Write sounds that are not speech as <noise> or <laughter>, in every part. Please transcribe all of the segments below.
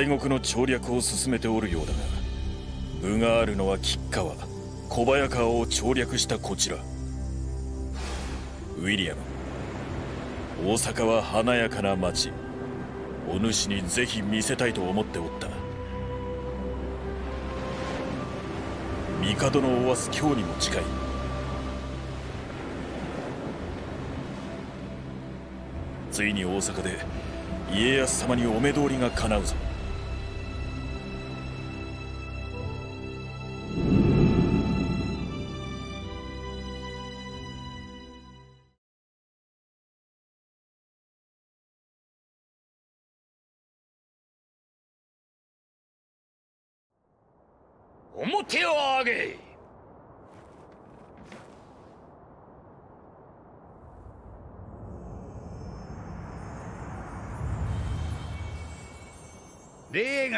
西国の調略を進めておるようだが分があるのは吉川小早川を調略したこちら。ウィリアム大阪は華やかな町お主にぜひ見せたいと思っておった。帝のおわす今日にも近い。ついに大阪で家康様にお目通りが叶うぞ。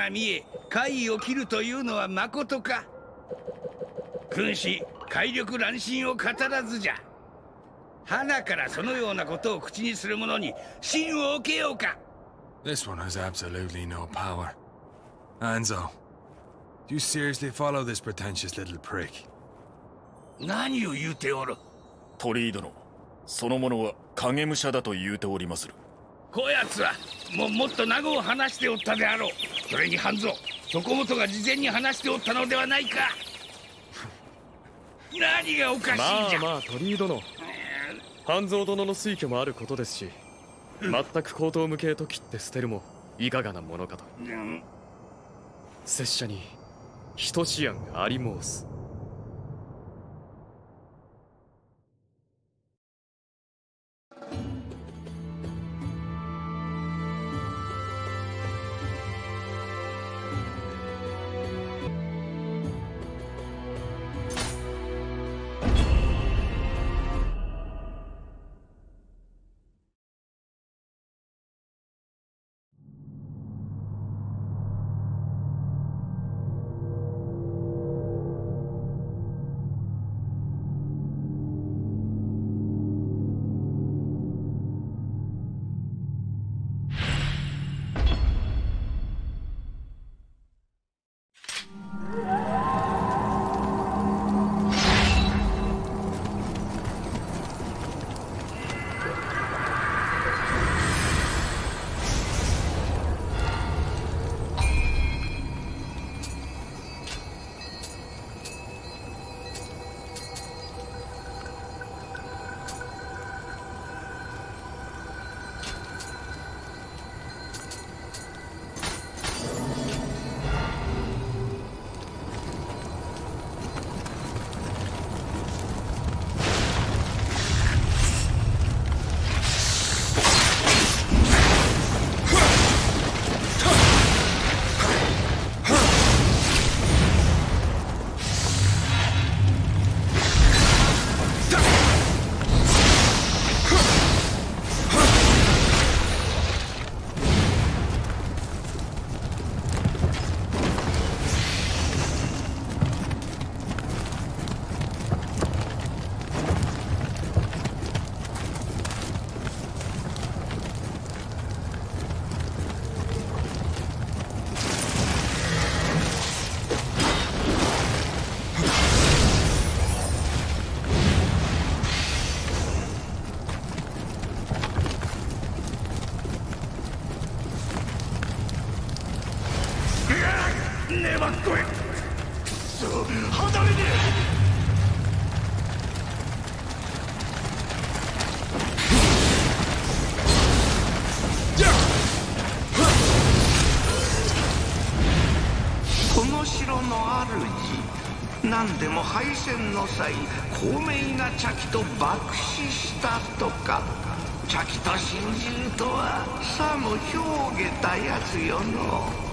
が見え怪異を切るというのはまことか。君子怪力乱心を語らずじゃ。花からそのようなことを口にする者に真を受けようか。This one has absolutely no power. Anzo, Do you seriously follow this pretentious little prick? 何を言うておる。鳥居殿その者は影武者だと言うておりまする。こやつはももっと名護を話しておったであろうそれに半蔵そこもとが事前に話しておったのではないか。<laughs> 何がおかしいじゃ。まあまあ鳥居殿。半蔵殿の推挙もあることですし全く口頭無形と切って捨てるもいかがなものかと、うん、拙者にひとしやんがあり申す敗戦の際高名な茶器と爆死したとか茶器と新人とはさも表下たやつよの。う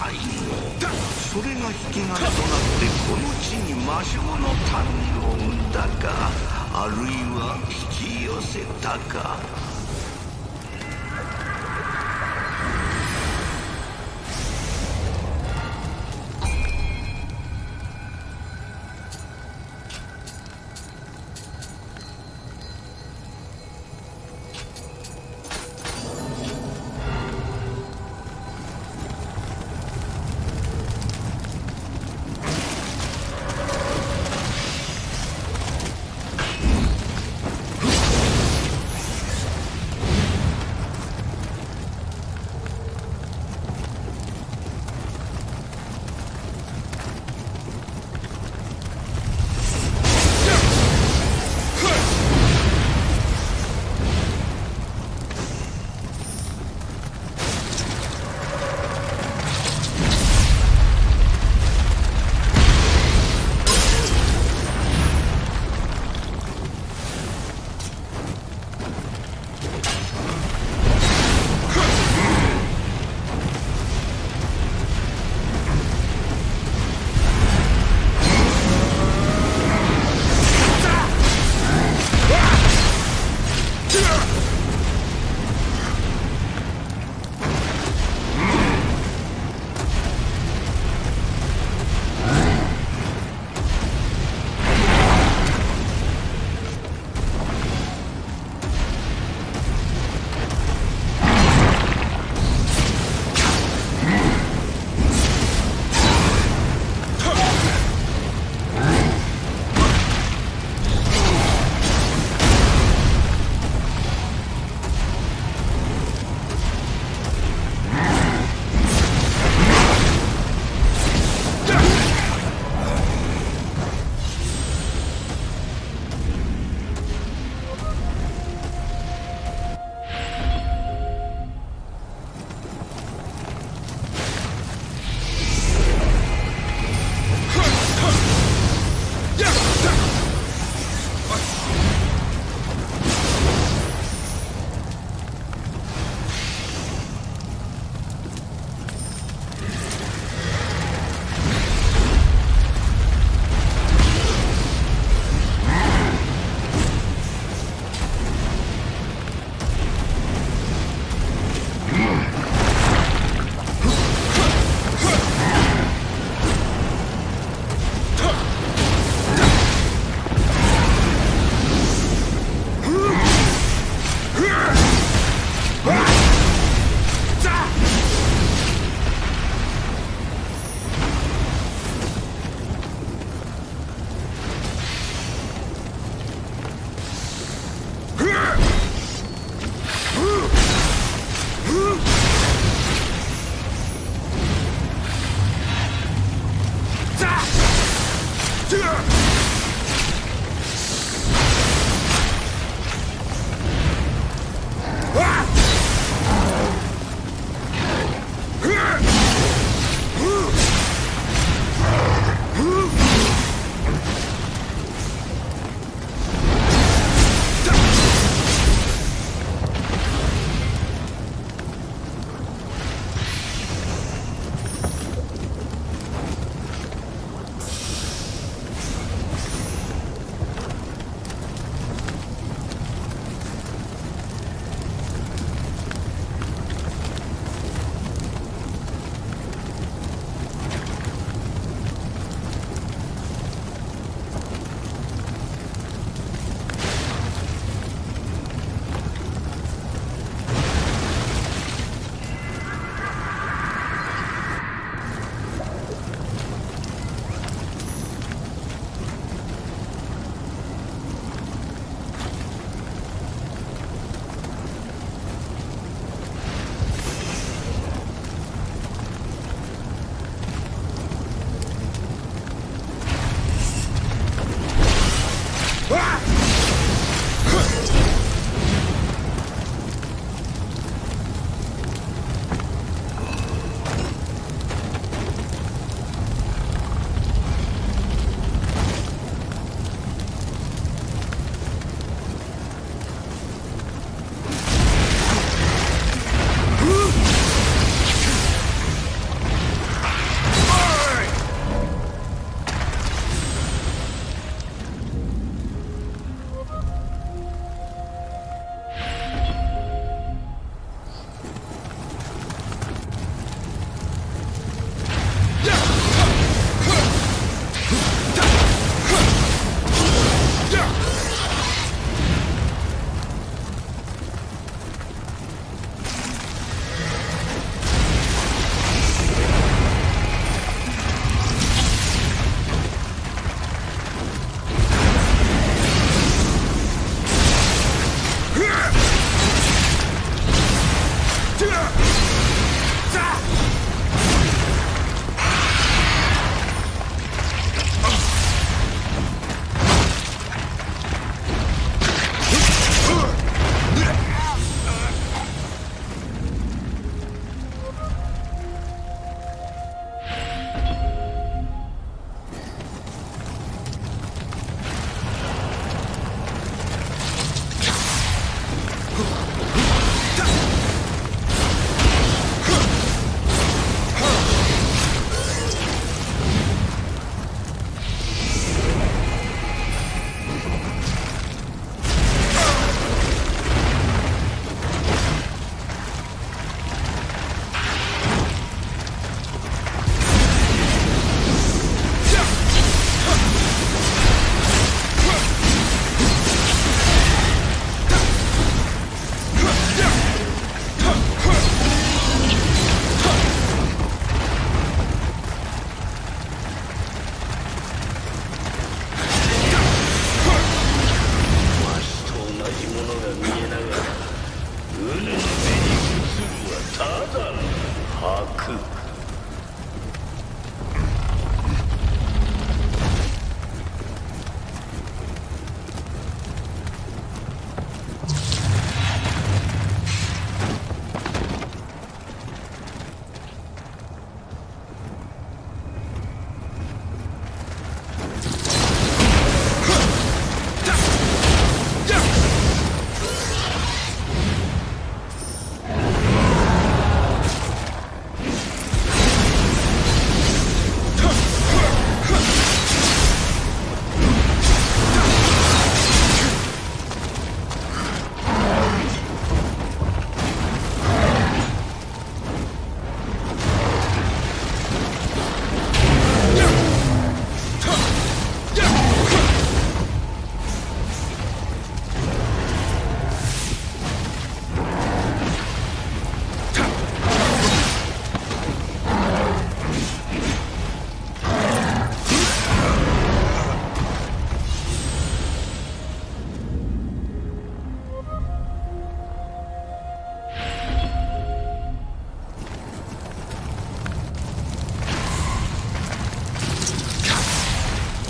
才能それが引き金となってこの地に魔性の民を生んだかあるいは引き寄せたか。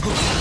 Huh?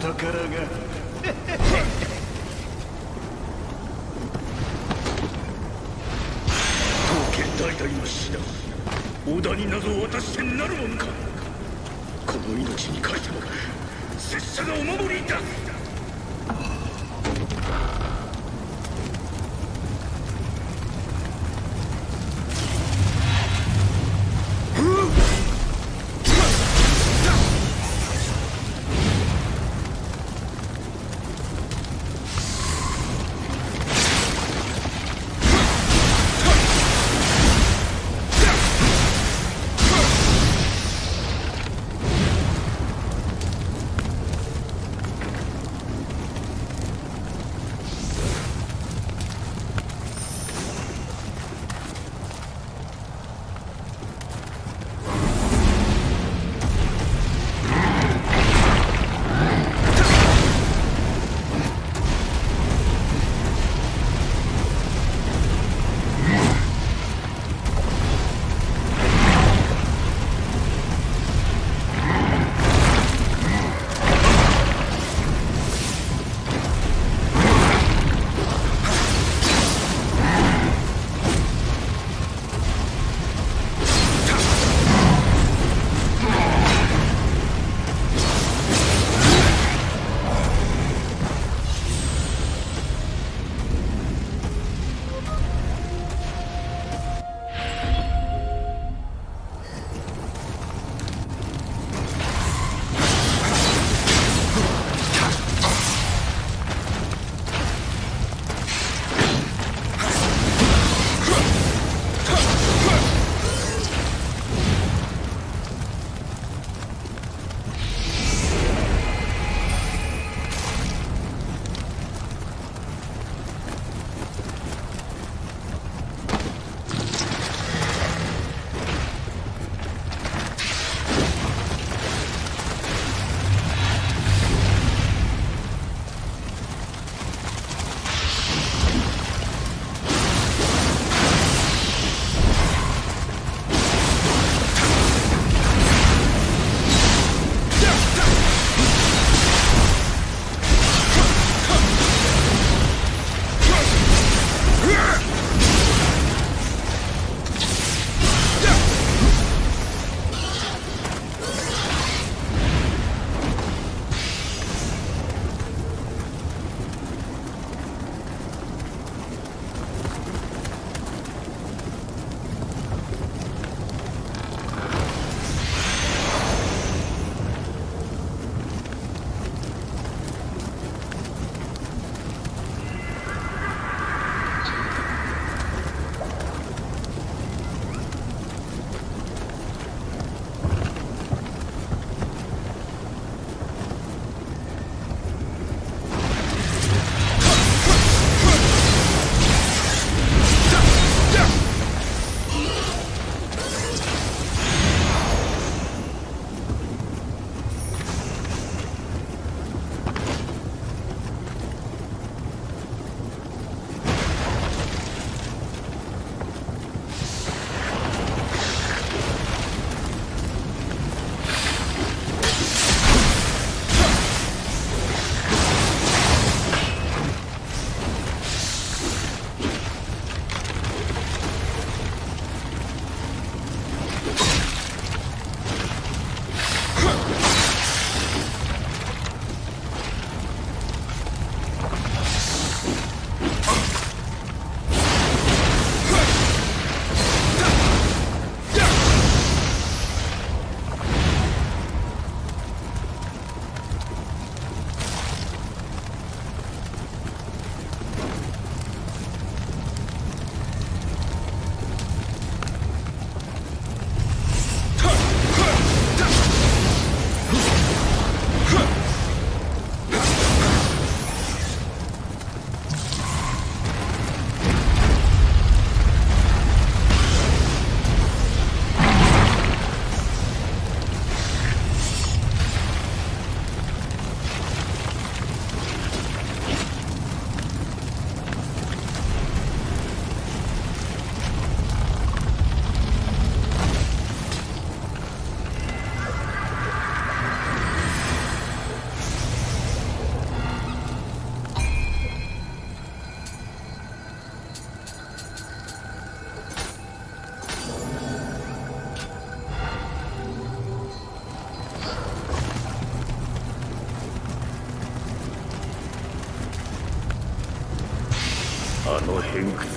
宝が。当家代々の死だ。織田に謎を渡してなるもんか。この命に書いても拙者がお守りいた。す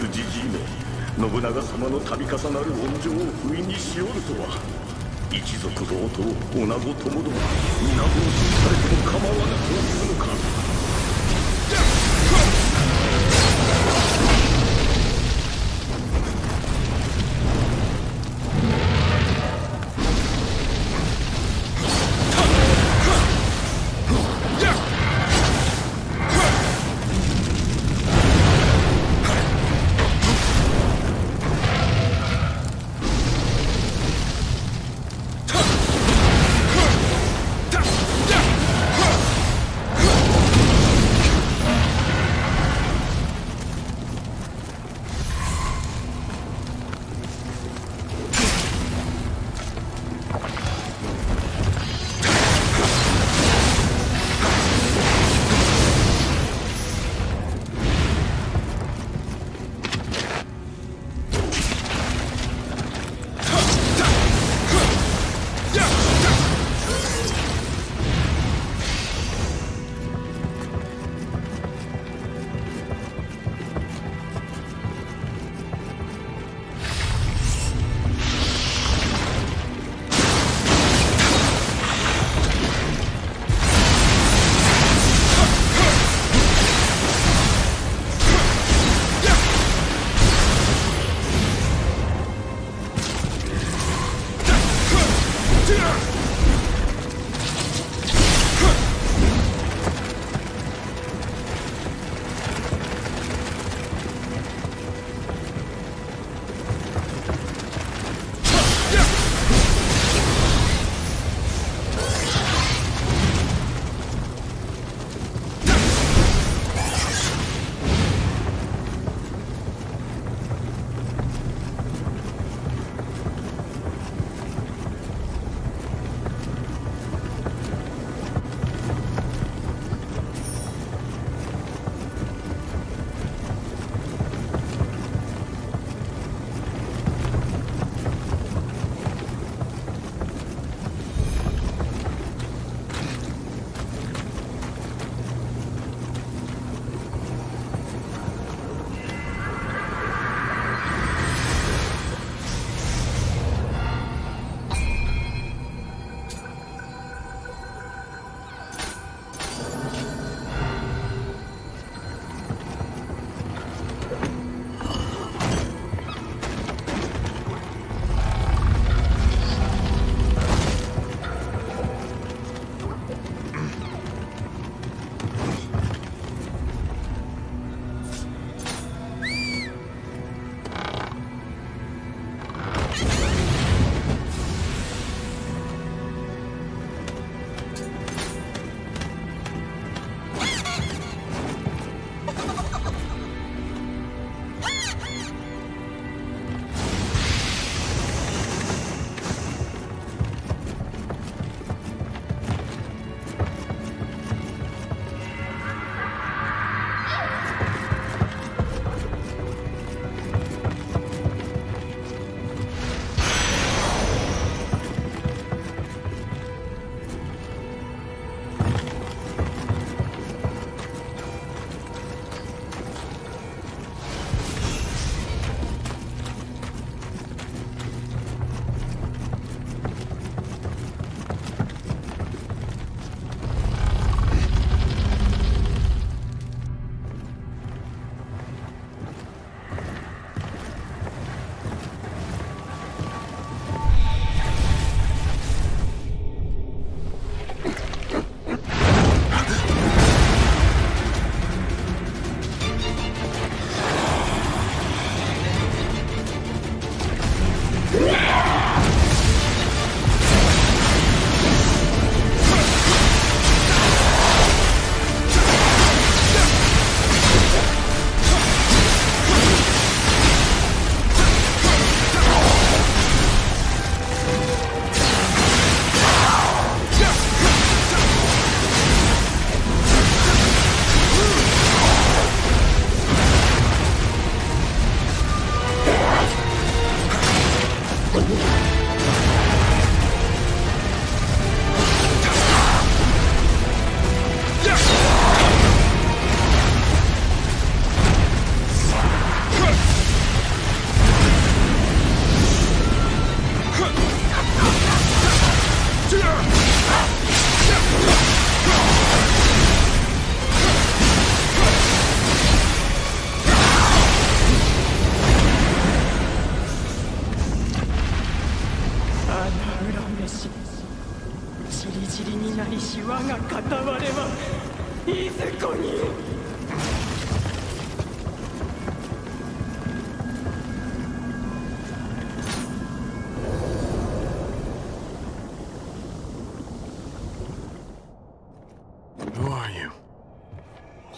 偏屈じじいめ信長様の度重なる恩情を不意にしおるとは一族同等女子ともども皆殺しされても構わぬというのか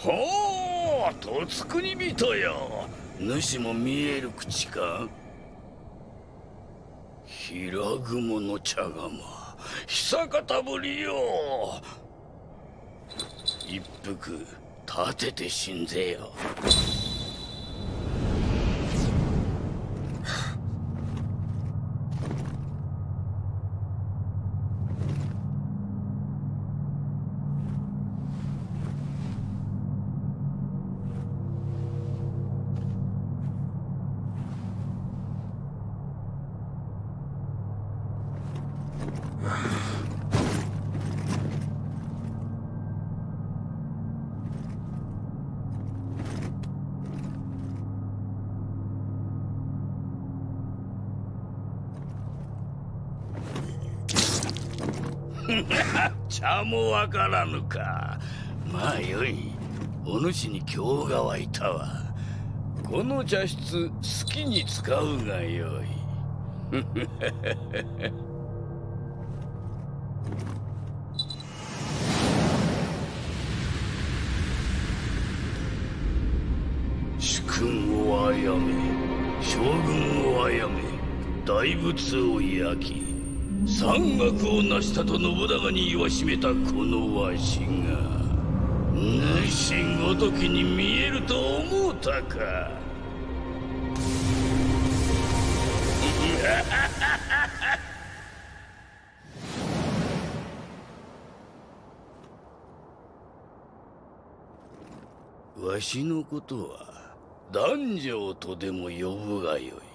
ほうとつくに人よ。主も見える口か？平雲の茶釜。久方ぶりよ。一服立てて死んぜよ <laughs> 茶もわからぬか。まあよい。お主に今日が湧いたわ。この茶室好きに使うがよい。<laughs> 主君を殺め将軍を殺め大仏を焼き。山岳を成したと信長に言わしめたこのわしが主ごときに見えると思うたか。<laughs> わしのことは男女とでも呼ぶがよい。